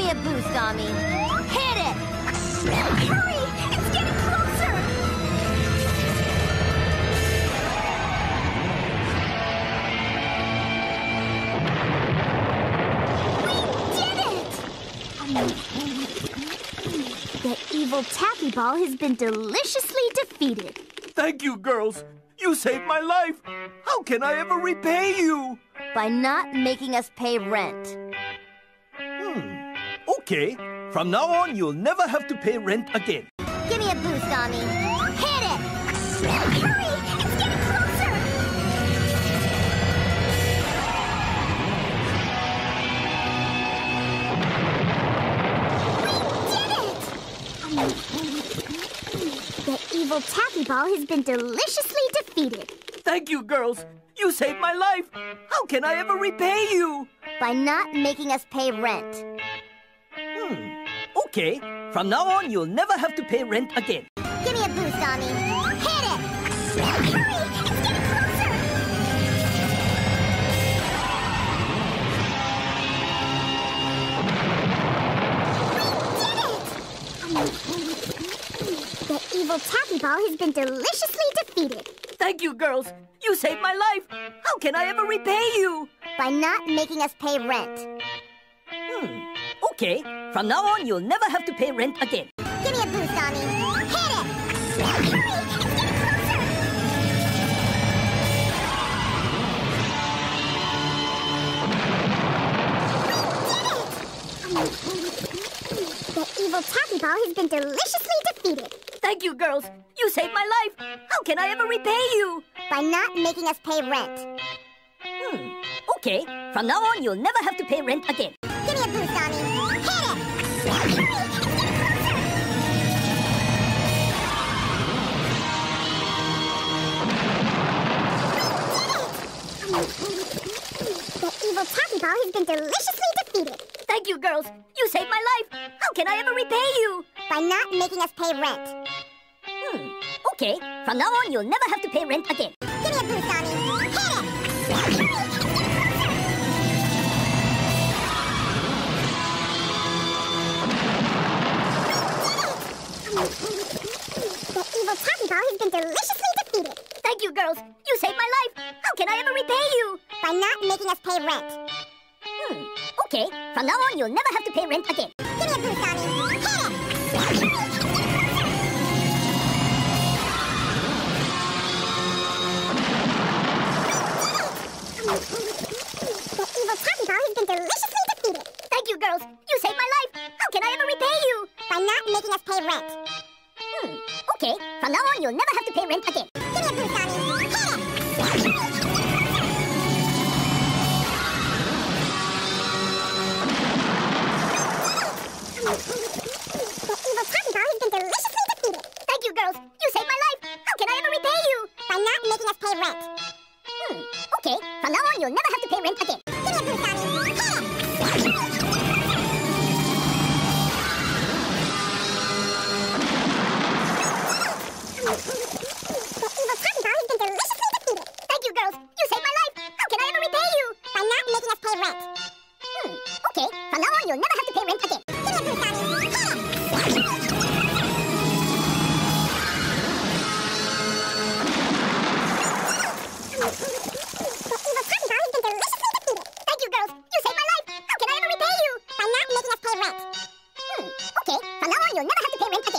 me a boost, Ami. Hit it! Hurry! It's getting closer! We did it! The evil taffy ball has been deliciously defeated. Thank you, girls. You saved my life. How can I ever repay you? By not making us pay rent. Okay. From now on, you'll never have to pay rent again. Give me a boost, Ami. Hit it! Hurry! It's getting closer! We did it! The evil taffy ball has been deliciously defeated. Thank you, girls. You saved my life. How can I ever repay you? By not making us pay rent. Okay. From now on, you'll never have to pay rent again. Give me a boost, Ami. Hit it! Hurry! It's getting closer! The evil taffy ball has been deliciously defeated. Thank you, girls. You saved my life. How can I ever repay you? By not making us pay rent. Hmm. Okay. From now on, you'll never have to pay rent again. Give me a boost, Ami. Hit it! Hurry! It's getting closer! The evil taffy ball has been deliciously defeated. Thank you, girls. You saved my life. How can I ever repay you? By not making us pay rent. Hmm. Okay. From now on, you'll never have to pay rent again. Give me a boost, Ami. The evil taffy ball has been deliciously defeated. Thank you, girls. You saved my life. How can I ever repay you? By not making us pay rent. Hmm. Okay. From now on, you'll never have to pay rent again. Give me a boost, Ami. Hit it! The evil taffy ball has been deliciously defeated. Thank you, girls. You saved my life. How can I ever repay you? By not making us pay rent. Hmm. Okay. From now on, you'll never have to pay rent again. Give me a boost, Ami. Hit it! From now on, you'll never have to pay rent again. Give me a boost. Hit it! will never have to pay rent